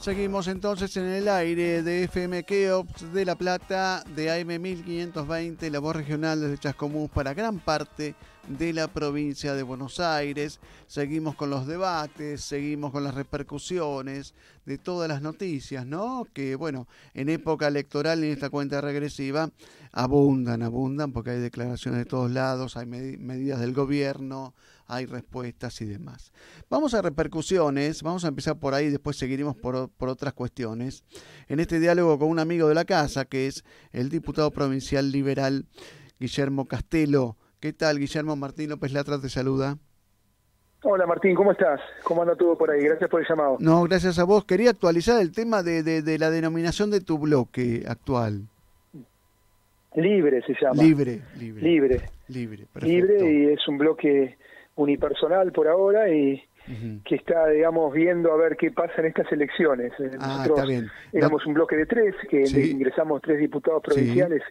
Seguimos entonces en el aire de FM Keops de La Plata, de AM 1520, la voz regional desde Chascomús para gran parte de la provincia de Buenos Aires. Seguimos con los debates, seguimos con las repercusiones de todas las noticias, ¿no? Que, bueno, en época electoral en esta cuenta regresiva abundan, abundan, porque hay declaraciones de todos lados, hay medidas del gobierno, hay respuestas y demás. Vamos a repercusiones, vamos a empezar por ahí, después seguiremos por, por otras cuestiones. En este diálogo con un amigo de la casa, que es el diputado provincial liberal Guillermo Castelo. ¿Qué tal, Guillermo? Martín López Latra te saluda. Hola Martín, ¿cómo estás? ¿Cómo anda todo por ahí? Gracias por el llamado. No, gracias a vos. Quería actualizar el tema de, de, la denominación de tu bloque actual. Libre se llama. Libre, libre. Libre. Libre, Libre y es un bloque unipersonal por ahora y que está, digamos, viendo a ver qué pasa en estas elecciones. Eh, ah, bien. éramos un bloque de tres, que ingresamos tres diputados provinciales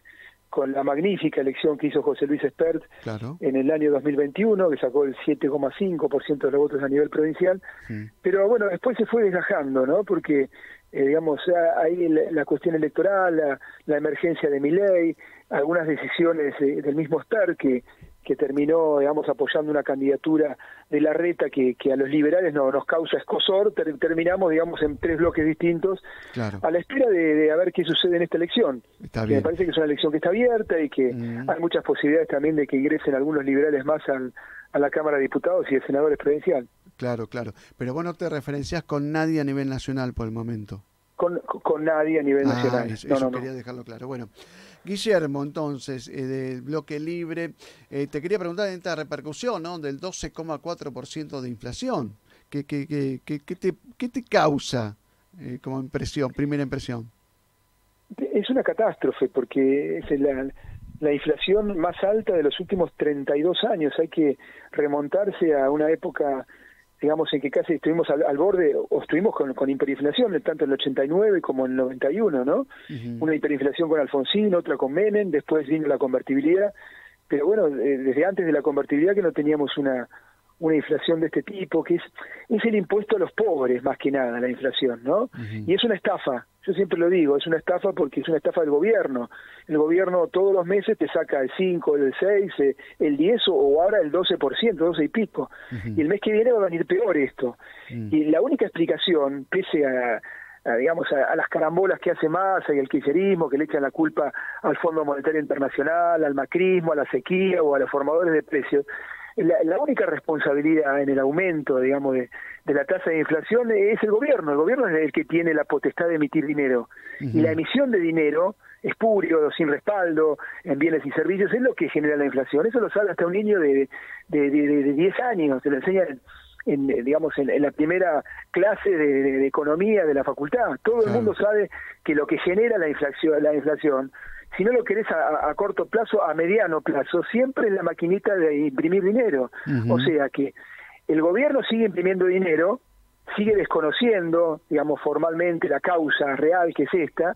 con la magnífica elección que hizo José Luis Espert en el año 2021, que sacó el 7,5% de los votos a nivel provincial. Pero bueno, después se fue desgajando, ¿no? Porque, eh, digamos, ahí la, cuestión electoral, la, emergencia de mi ley, algunas decisiones eh, del mismo Espert que que terminó, digamos, apoyando una candidatura de la reta que, que a los liberales no, nos causa escosor, terminamos, digamos, en tres bloques distintos, a la espera de, de, ver qué sucede en esta elección. Me parece que es una elección que está abierta y que mm. hay muchas posibilidades también de que ingresen algunos liberales más al, a la Cámara de Diputados y de Senadores Provincial. Claro, claro. Pero vos no te referencias con nadie a nivel nacional por el momento. Con, con nadie a nivel ah, nacional. Eso, quería dejarlo claro. Bueno, Guillermo, entonces, eh, del bloque libre, eh, te quería preguntar en esta repercusión ¿no? del 12,4% de inflación. ¿Qué, qué, qué, qué, te, qué te causa eh, como impresión, primera impresión? Es una catástrofe porque es la, la inflación más alta de los últimos 32 años. Hay que remontarse a una época digamos, en que casi estuvimos al, borde, o estuvimos con, con, hiperinflación, tanto en el 89 como en el 91, ¿no? Una hiperinflación con Alfonsín, otra con Menem, después vino la convertibilidad, pero bueno, eh, desde antes de la convertibilidad que no teníamos una, una inflación de este tipo, que es, es el impuesto a los pobres más que nada, la inflación, ¿no? Y es una estafa, yo siempre lo digo, es una estafa porque es una estafa del gobierno. El gobierno todos los meses te saca el 5, el 6, eh, el 10 o ahora el 12%, 12 y pico. Y el mes que viene va a venir peor esto. Y la única explicación, pese a, digamos, a, las carambolas que hace Massa y el kirchnerismo, que le echan la culpa al Fondo Monetario Internacional, al macrismo, a la sequía o a los formadores de precios, la, única responsabilidad en el aumento, digamos, de, la tasa de inflación es el gobierno. El gobierno es el que tiene la potestad de emitir dinero. Y la emisión de dinero, espurio, sin respaldo, en bienes y servicios, es lo que genera la inflación. Eso lo sabe hasta un niño de, de, de, 10 años, se lo enseña en, digamos, en, la primera clase de, economía de la facultad. Todo el mundo sabe que lo que genera la inflación, la inflación si no lo querés a, corto plazo, a mediano plazo, siempre es la maquinita de imprimir dinero. O sea que el gobierno sigue imprimiendo dinero, sigue desconociendo, digamos, formalmente la causa real que es esta,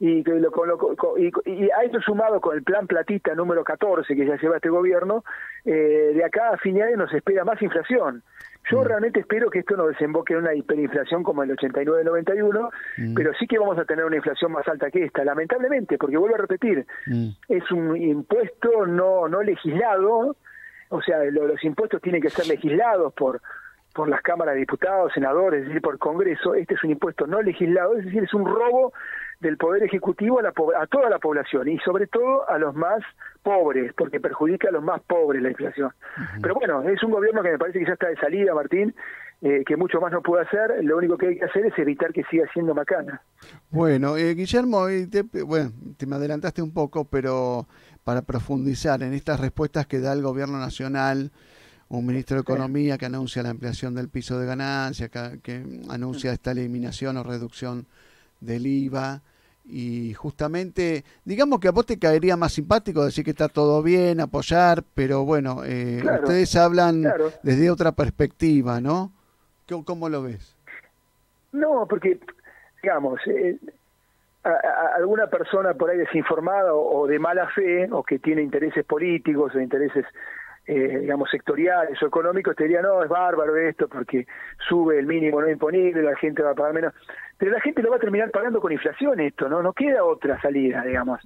y, lo, y, y, a esto sumado con el plan platita número 14 que ya lleva este gobierno, eh, de acá a fin de año nos espera más inflación. Yo mm. realmente espero que esto no desemboque en una hiperinflación como el 89-91, mm. pero sí que vamos a tener una inflación más alta que esta, lamentablemente, porque vuelvo a repetir, mm. es un impuesto no, no legislado, o sea, los impuestos tienen que ser legislados por por las cámaras de diputados, senadores, es decir, por Congreso, este es un impuesto no legislado, es decir, es un robo del Poder Ejecutivo a, la, a toda la población y sobre todo a los más pobres, porque perjudica a los más pobres la inflación. Pero bueno, es un gobierno que me parece que ya está de salida, Martín, eh, que mucho más no puede hacer, lo único que hay que hacer es evitar que siga siendo macana. Bueno, eh, Guillermo, te, bueno, te me adelantaste un poco, pero para profundizar en estas respuestas que da el gobierno nacional, un ministro de Economía que anuncia la ampliación del piso de ganancia, que anuncia esta eliminación o reducción del IVA y justamente, digamos que a vos te caería más simpático decir que está todo bien, apoyar, pero bueno, eh, ustedes hablan desde otra perspectiva, ¿no? ¿Cómo lo ves? No, porque, digamos, eh, alguna persona por ahí desinformada o, de mala fe, o que tiene intereses políticos o intereses eh, digamos, sectoriales o económicos, te dirían, no, es bárbaro esto porque sube el mínimo no imponible, la gente va a pagar menos. Pero la gente lo va a terminar pagando con inflación esto, ¿no? No queda otra salida, digamos.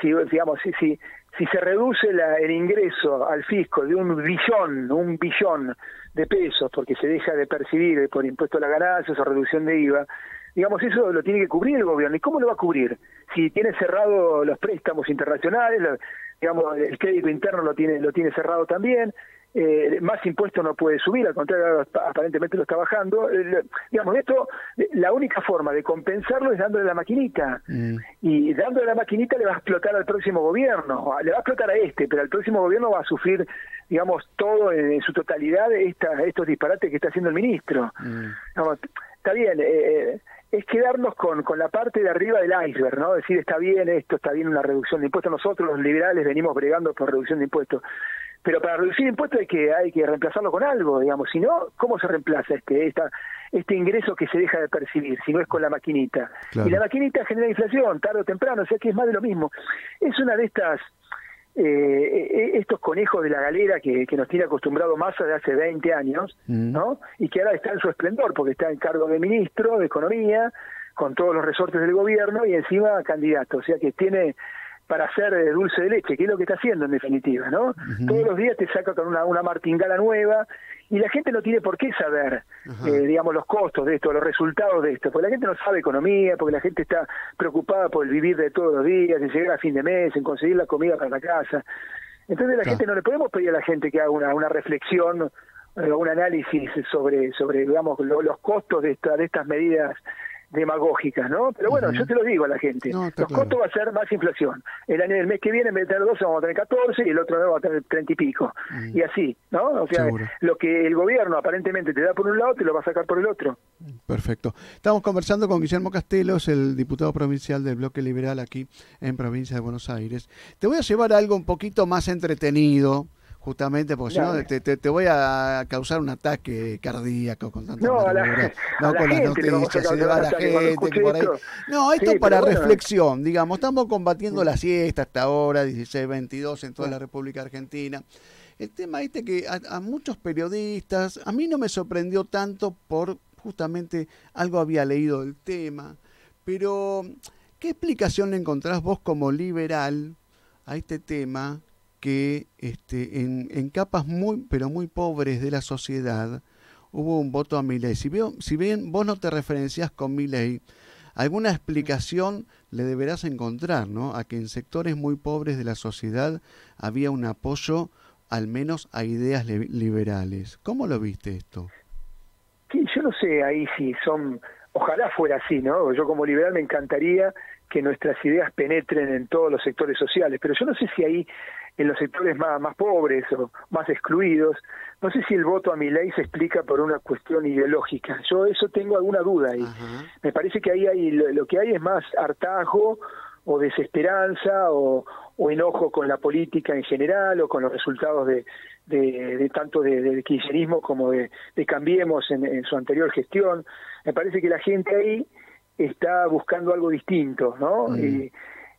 Si, digamos, si, si, si se reduce la, el ingreso al fisco de un billón, un billón de pesos, porque se deja de percibir por impuesto a la ganancia o reducción de IVA, digamos, eso lo tiene que cubrir el gobierno. ¿Y cómo lo va a cubrir? Si tiene cerrado los préstamos internacionales, digamos, el crédito interno lo tiene, lo tiene cerrado también, eh, más impuestos no puede subir, al contrario, aparentemente lo está bajando. Eh, digamos, esto, la única forma de compensarlo es dándole la maquinita. Mm. Y dándole la maquinita le va a explotar al próximo gobierno, le va a explotar a este, pero al próximo gobierno va a sufrir, digamos, todo en, su totalidad esta, estos disparates que está haciendo el ministro. Mm. está bien, eh, es quedarnos con, con la parte de arriba del iceberg, ¿no? Decir, está bien esto, está bien una reducción de impuestos. Nosotros, los liberales, venimos bregando por reducción de impuestos. Pero para reducir impuestos hay que, hay que reemplazarlo con algo, digamos. Si no, ¿cómo se reemplaza este, esta, este ingreso que se deja de percibir si no es con la maquinita? Y la maquinita genera inflación, tarde o temprano, o sea que es más de lo mismo. Es una de estas eh, estos conejos de la galera que, que nos tiene acostumbrado Massa de hace 20 años, mm. ¿no? Y que ahora está en su esplendor, porque está en cargo de ministro de Economía, con todos los resortes del gobierno y encima candidato. O sea que tiene para hacer eh, dulce de leche, que es lo que está haciendo en definitiva, ¿no? Todos los días te saca con una, una martingala nueva y la gente no tiene por qué saber, eh, digamos, los costos de esto, los resultados de esto, porque la gente no sabe economía, porque la gente está preocupada por el vivir de todos los días, en llegar a fin de mes, en conseguir la comida para la casa. Entonces la gente no le podemos pedir a la gente que haga una, una reflexión eh, un análisis sobre, sobre digamos, los costos de, esta, de estas medidas demagógicas, ¿no? Pero bueno, yo te lo digo a la gente, los costos va a ser más inflación. El año el mes que viene, en vez de tener 12, vamos a tener 14 y el otro año va a tener 30 y pico. Y así, ¿no? O sea, lo que el gobierno aparentemente te da por un lado, te lo va a sacar por el otro. Perfecto. Estamos conversando con Guillermo Castelos, el diputado provincial del Bloque Liberal aquí en Provincia de Buenos Aires. Te voy a llevar algo un poquito más entretenido justamente porque si no te, te, voy a causar un ataque cardíaco con tanta no, no con las noticias, se va la gente por ahí. No, esto es para reflexión, digamos, estamos combatiendo la siesta hasta ahora, 16, 22 en toda la República Argentina. El tema este que a, muchos periodistas, a mí no me sorprendió tanto por justamente algo había leído del tema, pero ¿qué explicación le encontrás vos como liberal a este tema que este, en, en, capas muy, pero muy pobres de la sociedad hubo un voto a mi ley. Si, si bien vos no te referencias con mi ley, alguna explicación le deberás encontrar, ¿no? A que en sectores muy pobres de la sociedad había un apoyo al menos a ideas liberales. ¿Cómo lo viste esto? Yo no sé ahí si son, ojalá fuera así, ¿no? Yo como liberal me encantaría que nuestras ideas penetren en todos los sectores sociales, pero yo no sé si ahí en los sectores más, más pobres o más excluidos. No sé si el voto a mi ley se explica por una cuestión ideológica. Yo eso tengo alguna duda ahí. Me parece que ahí hay, lo, que hay es más hartazgo o desesperanza o, enojo con la política en general o con los resultados de, de, tanto de, de, kirchnerismo como de, Cambiemos en, su anterior gestión. Me parece que la gente ahí está buscando algo distinto, ¿no? Mm. Y,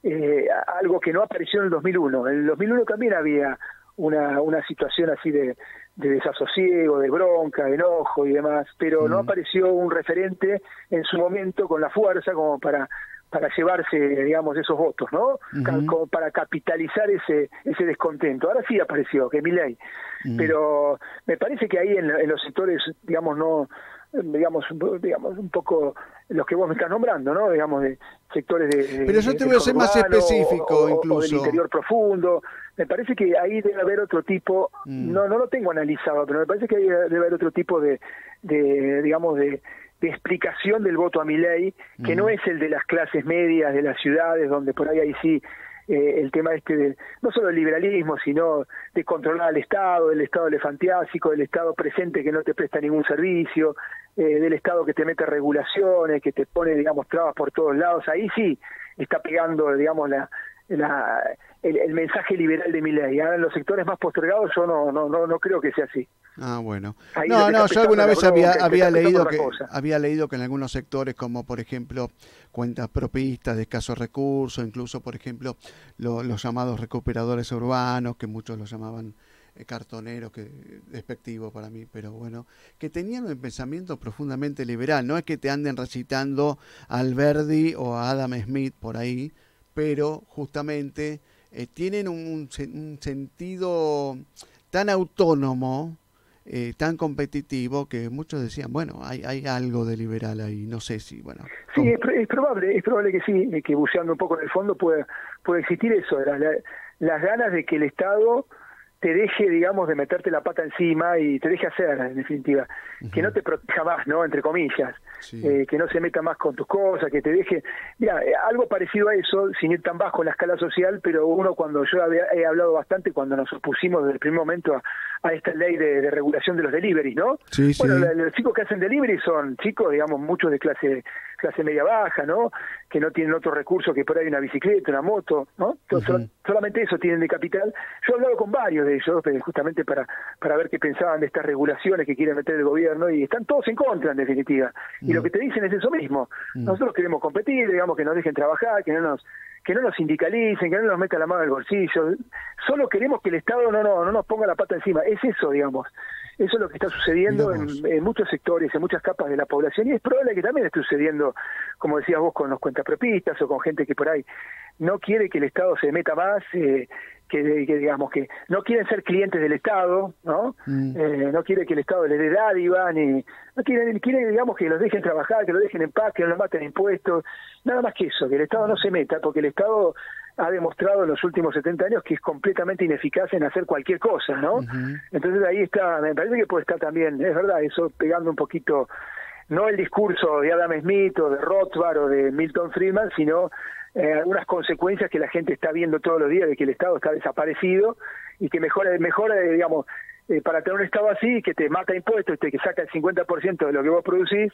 eh, algo que no apareció en el 2001. En el 2001 también había una, una situación así de, de desasosiego, de bronca, de enojo y demás, pero no mm. apareció un referente en su momento con la fuerza como para para llevarse, digamos, esos votos, ¿no? Como para capitalizar ese ese descontento. Ahora sí apareció, que mi ley. Mm. Pero me parece que ahí en, en los sectores, digamos, no digamos, digamos un poco los que vos me estás nombrando, ¿no? Digamos, de sectores de... Pero yo te voy a ser más específico, incluso. del interior profundo. Me parece que ahí debe haber otro tipo, mm. no no lo tengo analizado, pero me parece que ahí debe haber otro tipo de, de digamos, de, de explicación del voto a mi ley, que no mm. es el de las clases medias de las ciudades, donde por ahí ahí sí eh, el tema este de no solo el liberalismo, sino de controlar al Estado, del Estado elefantiásico, del Estado presente que no te presta ningún servicio, eh, del Estado que te mete regulaciones, que te pone, digamos, trabas por todos lados. Ahí sí está pegando, digamos, la, la, el, mensaje liberal de mi ley. Ahora en los sectores más postergados yo no, no, no, no creo que sea así. Ah, bueno. no, no, yo alguna vez había, había leído que había leído que en algunos sectores, como por ejemplo cuentas propistas de escasos recursos, incluso por ejemplo los llamados recuperadores urbanos, que muchos los llamaban cartoneros, que despectivo para mí, pero bueno, que tenían un pensamiento profundamente liberal. No es que te anden recitando al Verdi o a Adam Smith por ahí, pero justamente eh, tienen un, sentido tan autónomo, eh, tan competitivo, que muchos decían, bueno, hay, hay algo de liberal ahí, no sé si, bueno. Sí, es, probable, es probable que sí, que buceando un poco en el fondo puede, puede existir eso, las ganas de que el Estado te deje, digamos, de meterte la pata encima y te deje hacer, en definitiva. Que no te proteja más, ¿no? Entre comillas. Eh, que no se meta más con tus cosas, que te deje... Mira, eh, algo parecido a eso, sin ir tan bajo en la escala social, pero uno cuando yo había, he hablado bastante cuando nos opusimos desde el primer momento a, esta ley de, regulación de los deliveries, ¿no? Sí, bueno, los chicos que hacen delivery son chicos, digamos, muchos de clase clase media baja, ¿no? Que no tienen otro recurso que por ahí una bicicleta, una moto, ¿no? solamente eso tienen de capital. Yo he hablado con varios de ellos, justamente para, para ver qué pensaban de estas regulaciones que quiere meter el gobierno, y están todos en contra, en definitiva. Y lo que te dicen es eso mismo. Nosotros queremos competir, digamos, que nos dejen trabajar, que no nos que no nos sindicalicen, que no nos metan la mano al bolsillo. Solo queremos que el Estado no, no, no nos ponga la pata encima. Es eso, digamos. Eso es lo que está sucediendo en, muchos sectores, en muchas capas de la población, y es probable que también esté sucediendo, como decías vos, con los cuentapropistas o con gente que por ahí no quiere que el Estado se meta más, eh, que, digamos que no quieren ser clientes del Estado, ¿no? Mm. Eh, no quiere que el Estado les dé dádiva, ni no quieren, quiere, digamos, que los dejen trabajar, que los dejen en paz, que no los maten impuestos, nada más que eso, que el Estado no se meta, porque el Estado ha demostrado en los últimos 70 años que es completamente ineficaz en hacer cualquier cosa, ¿no? Entonces ahí está, me parece que puede estar también, es verdad, eso pegando un poquito, no el discurso de Adam Smith o de Rothbard o de Milton Friedman, sino eh, algunas consecuencias que la gente está viendo todos los días de que el Estado está desaparecido y que mejora, mejora digamos, eh, para tener un Estado así, que te mata impuestos, que saca el 50% de lo que vos producís,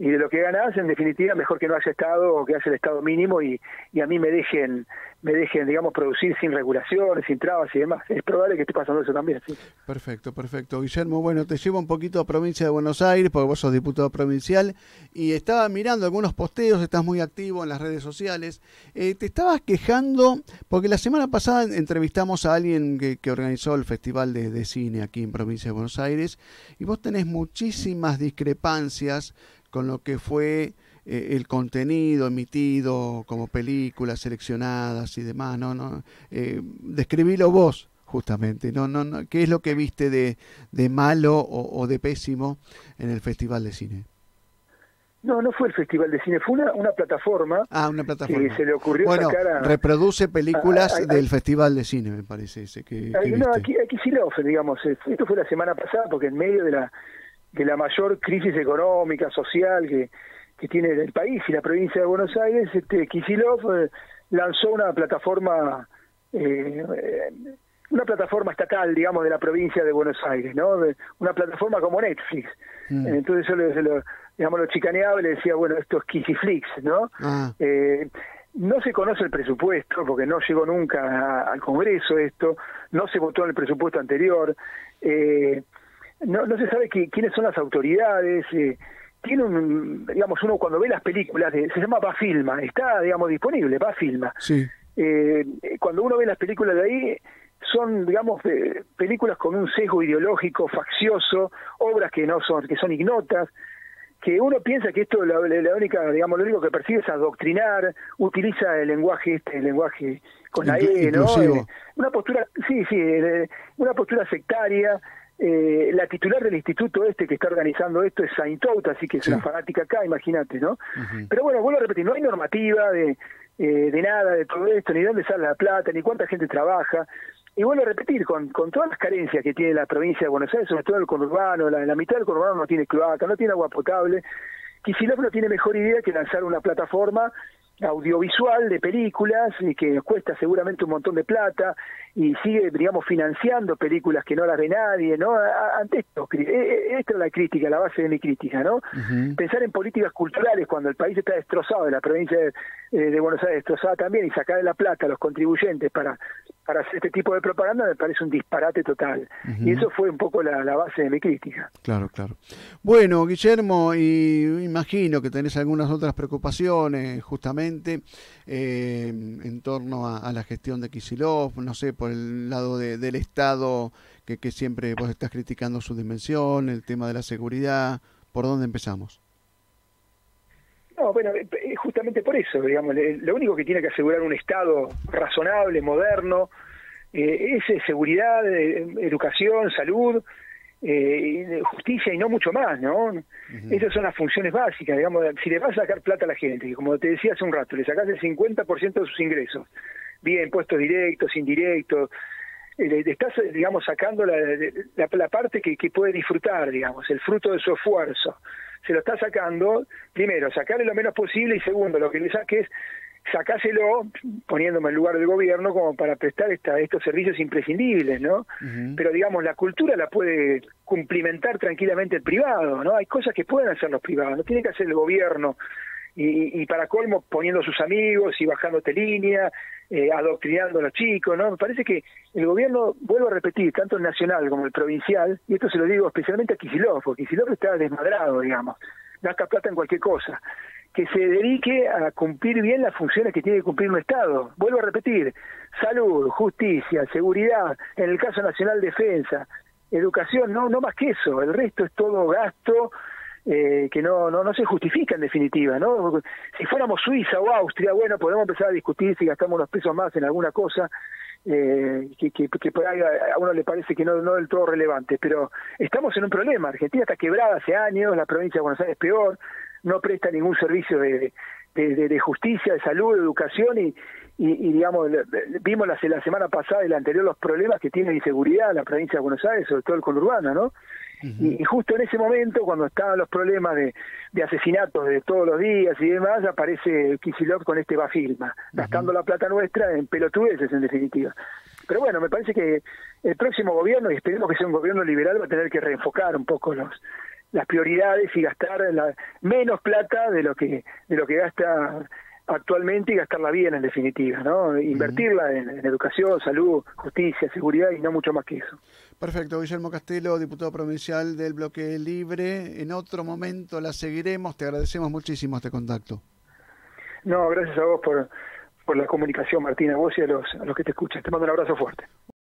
y de lo que ganas, en definitiva, mejor que no haya Estado o que haya el Estado mínimo y, y a mí me dejen, me dejen, digamos, producir sin regulaciones, sin trabas y demás. Es probable que esté pasando eso también. Perfecto, perfecto. Guillermo, bueno, te llevo un poquito a provincia de Buenos Aires, porque vos sos diputado provincial, y estaba mirando algunos posteos, estás muy activo en las redes sociales. Eh, te estabas quejando, porque la semana pasada entrevistamos a alguien que, organizó el Festival de Cine aquí en provincia de Buenos Aires, y vos tenés muchísimas discrepancias con lo que fue eh, el contenido emitido como películas seleccionadas y demás, ¿no? no eh, describilo vos, justamente, ¿no? No, no, ¿qué es lo que viste de, de malo o, de pésimo en el Festival de Cine? No, no fue el Festival de Cine, fue una, una plataforma. Ah, una plataforma. Que se le ocurrió bueno, sacar a, reproduce películas del Festival de Cine, me parece. Ese que, no, aquí, aquí sí lo digamos. Esto fue la semana pasada, porque en medio de la de la mayor crisis económica, social que, que tiene el país y la provincia de Buenos Aires, este Kisilov eh, lanzó una plataforma eh, una plataforma estatal, digamos, de la provincia de Buenos Aires, ¿no? una plataforma como Netflix. Mm. Entonces yo le, lo, digamos, lo chicaneaba y le decía, bueno, esto es Kisiflix, ¿no? Ah. Eh, no se conoce el presupuesto, porque no llegó nunca al Congreso esto, no se votó en el presupuesto anterior. Eh, no, no se sabe quiénes son las autoridades. Eh, tiene un, digamos, uno cuando ve las películas, de, se llama Bafilma, está, digamos, disponible, Bafilma. Sí. Eh, cuando uno ve las películas de ahí, son, digamos, eh, películas con un sesgo ideológico faccioso, obras que no son, que son ignotas, que uno piensa que esto la, la, única, digamos, lo único que persigue es adoctrinar, utiliza el lenguaje este, el lenguaje con la E, ¿no? Eh, una postura, sí, sí, una postura sectaria, eh, la titular del instituto este que está organizando esto es Saintout, así que es una fanática acá, imagínate, ¿no? Pero bueno, vuelvo a repetir, no hay normativa de, eh, de nada de todo esto, ni dónde sale la plata, ni cuánta gente trabaja. Y vuelvo a repetir, con, con todas las carencias que tiene la provincia de Buenos Aires, sobre todo el conurbano, la, la mitad del conurbano no tiene cloaca, no tiene agua potable, Kicillof no tiene mejor idea que lanzar una plataforma audiovisual de películas y que cuesta seguramente un montón de plata y sigue, digamos, financiando películas que no las ve nadie, ¿no? Ante esto, e, e, esta es la crítica, la base de mi crítica, ¿no? Pensar en políticas culturales cuando el país está destrozado de la provincia eh, de Buenos Aires destrozada también y sacar de la plata a los contribuyentes para, para hacer este tipo de propaganda me parece un disparate total. Y eso fue un poco la, base de mi crítica. Claro, claro. Bueno, Guillermo, y imagino que tenés algunas otras preocupaciones justamente eh, en torno a, la gestión de Kisilov, no sé, por el lado del Estado, que, que siempre vos estás criticando su dimensión, el tema de la seguridad. ¿Por dónde empezamos? No, bueno, eh, eh, justamente por eso, digamos, lo único que tiene que asegurar un Estado razonable, moderno, eh, es seguridad, educación, salud, justicia y no mucho más, ¿no? Esas son las funciones básicas, digamos, si le vas a sacar plata a la gente, y como te decía hace un rato, le sacas el 50% de sus ingresos, vía impuestos directos, indirectos, estás, digamos, sacando la, la, parte que, que puede disfrutar, digamos, el fruto de su esfuerzo se lo está sacando, primero, sacarle lo menos posible y segundo, lo que le saque es sacáselo poniéndome en lugar del gobierno como para prestar esta, estos servicios imprescindibles, ¿no? Pero digamos, la cultura la puede cumplimentar tranquilamente el privado, ¿no? Hay cosas que pueden hacer los privados, no tiene que hacer el gobierno y, y para colmo poniendo sus amigos y bajándote línea, eh, adoctrinando a los chicos, ¿no? Me parece que el gobierno, vuelvo a repetir, tanto el nacional como el provincial, y esto se lo digo especialmente a Kicillof, porque Kicillof está desmadrado, digamos, gasta plata en cualquier cosa, que se dedique a cumplir bien las funciones que tiene que cumplir un Estado. Vuelvo a repetir, salud, justicia, seguridad, en el caso nacional defensa, educación, no, no más que eso, el resto es todo gasto, eh, que no, no, no se justifica en definitiva, ¿no? Si fuéramos Suiza o Austria, bueno, podemos empezar a discutir si gastamos unos pesos más en alguna cosa eh, que, que, por ahí a uno le parece que no, no del todo relevante, pero estamos en un problema, Argentina está quebrada hace años, la provincia de Buenos Aires es peor, no presta ningún servicio de, de, justicia, de salud, de educación y, y, digamos, vimos la, la semana pasada y la anterior los problemas que tiene de inseguridad la provincia de Buenos Aires, sobre todo el conurbano, ¿no? Y, justo en ese momento, cuando estaban los problemas de, de, asesinatos de todos los días y demás, aparece Kisilov con este Bafilma, gastando la plata nuestra en pelotudeces, en definitiva. Pero bueno, me parece que el próximo gobierno, y esperemos que sea un gobierno liberal, va a tener que reenfocar un poco los las prioridades y gastar la, menos plata de lo que de lo que gasta actualmente y gastarla bien en definitiva, ¿no? Invertirla en, educación, salud, justicia, seguridad y no mucho más que eso. Perfecto, Guillermo Castelo, diputado provincial del Bloque Libre. En otro momento la seguiremos. Te agradecemos muchísimo este contacto. No, gracias a vos por, por la comunicación, Martina, a vos y a los, a los que te escuchan. Te mando un abrazo fuerte.